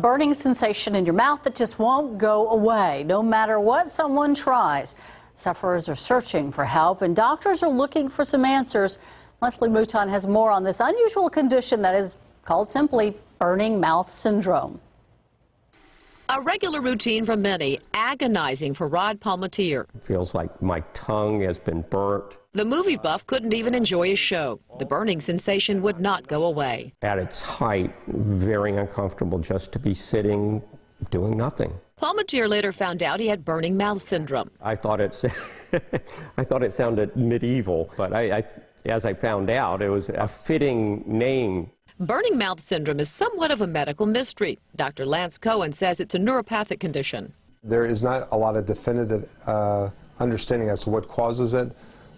Burning sensation in your mouth that just won't go away, no matter what someone tries. Sufferers are searching for help, and doctors are looking for some answers. Leslie Mouton has more on this unusual condition that is called simply burning mouth syndrome. A regular routine for many, agonizing for Rod Palmatier. Feels like my tongue has been burnt. The movie buff couldn't even enjoy his show. The burning sensation would not go away. At its height, very uncomfortable just to be sitting doing nothing. Palmatier later found out he had burning mouth syndrome. I thought it, I thought it sounded medieval, but I, I, as I found out, it was a fitting name. Burning mouth syndrome is somewhat of a medical mystery. Dr. Lance Cohen says it's a neuropathic condition. There is not a lot of definitive uh, understanding as to what causes it.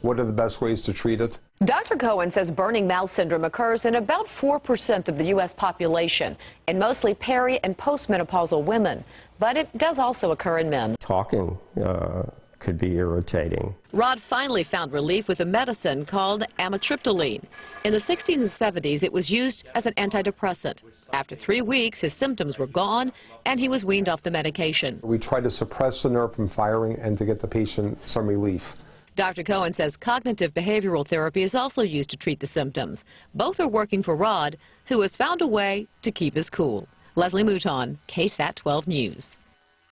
What are the best ways to treat it? Dr. Cohen says burning mouth syndrome occurs in about 4% of the U.S. population, in mostly peri and postmenopausal women. But it does also occur in men. Talking uh, could be irritating. Rod finally found relief with a medicine called amitriptyline. In the 60s and 70s, it was used as an antidepressant. After three weeks, his symptoms were gone, and he was weaned off the medication. We try to suppress the nerve from firing and to get the patient some relief. Dr. Cohen says cognitive behavioral therapy is also used to treat the symptoms. Both are working for Rod, who has found a way to keep his cool. Leslie Mouton, KSAT 12 News.